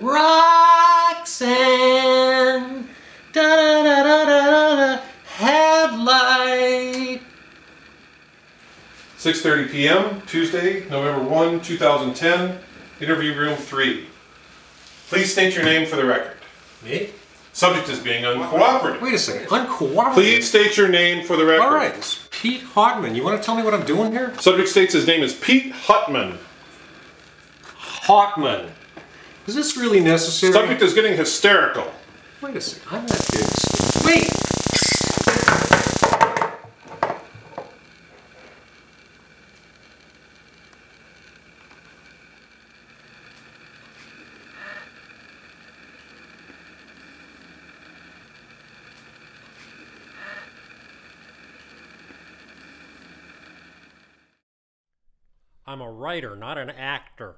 Roxanne. Da da da da da da. Headlight. 6.30 p.m., Tuesday, November 1, 2010, interview room 3. Please state your name for the record. Me? Subject is being uncooperative. Wait a second. Uncooperative. Please state your name for the record. All right. It's Pete Hautman. You want to tell me what I'm doing here? Subject states his name is Pete Hutman. Hautman. Is this really necessary? Subject is getting hysterical. Wait a second. I'm not getting. st- Wait. I'm a writer, not an actor.